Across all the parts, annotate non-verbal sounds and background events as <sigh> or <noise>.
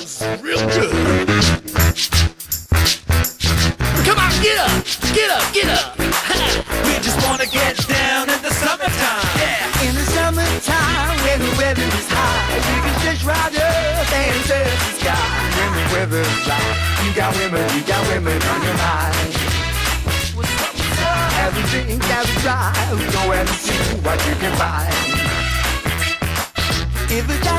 feels real good. Come on, get up, get up, get up. <laughs> We just wanna get down in the summertime. Yeah. In the summertime, when the weather is high, you can just ride up and touch the sky. When the weather's right, you got women, you got women on your mind. Everything got to drive, go and see what you can find.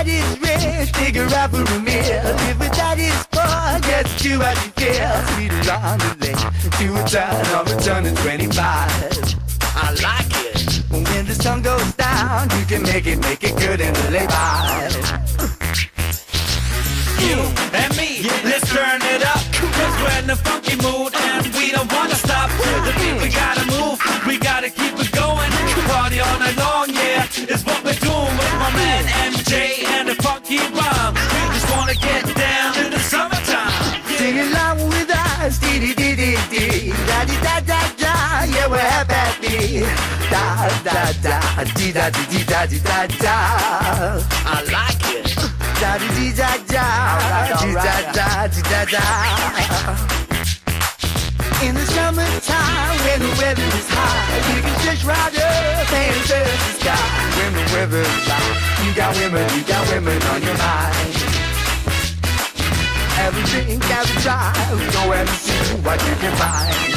A daddy's rich, dig her out for a meal. If a daddy's poor, just do what you feel. Speed around the lake to a turn of a turn of 25. I like it. When the sun goes down, you can make it, make it good in the lay by. You and me, let's turn it up. Cause we're in a funky mood and we da da da, dee da dee dee da dee da da, I like it. da dee dee da da, dee da da dee da da. In the summertime, when the weather is high, you can just ride up and touch the sky. When the weather's right, you got women, you got women on your mind. Everything got to drive, go and see what you can find.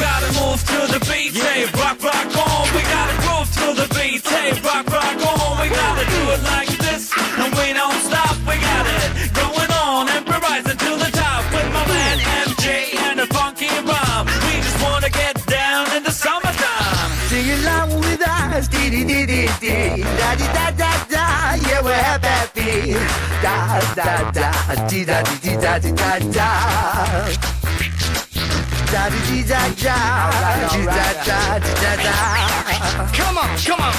Gotta move to the beat, hey, rock, rock on. We gotta groove to the beat, hey, rock, rock on. We gotta do it like this, and we don't stop. We got it going on and we're rising to the top with my man MJ and the funky rhyme. We just wanna get down in the summertime. Sing along with us, dee dee dee dee dee, da dee da da da, yeah we're happy, da da da, dee da dee dee da dee da da. Da dee da da, dee da da dee da da. Come on, come on,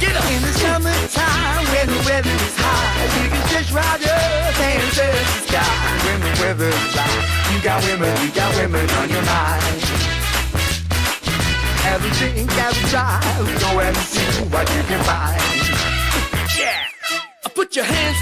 get up. In the summertime, when the weather is high, you can just ride up and touch the sky. When the weather's right, you got women, you got women on your mind. Everything got to drive, go and see what you can find. Yeah. Put your hands